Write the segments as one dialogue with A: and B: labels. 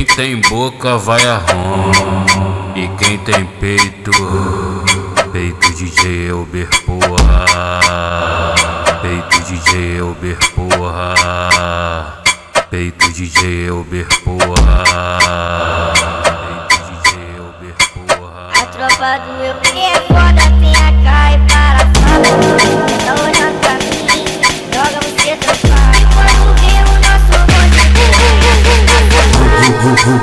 A: Quem tem boca vai a Roma E quem tem peito Peito DJ Elber porra. Peito DJ Elber porra. Peito DJ Elber porra. Peito DJ Elber porra.
B: A tropa do eu é foda, tem a cara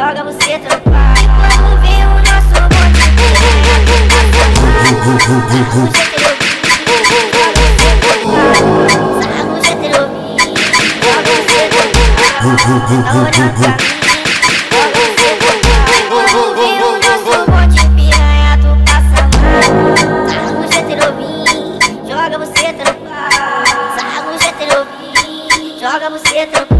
B: joga você trampar. E quando vem o nosso bonde, você Joga você trampar. Joga você trampar.